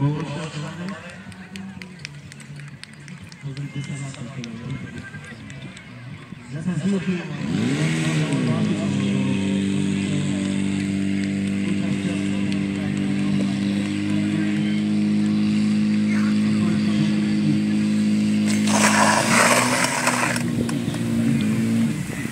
皆さん、すごく。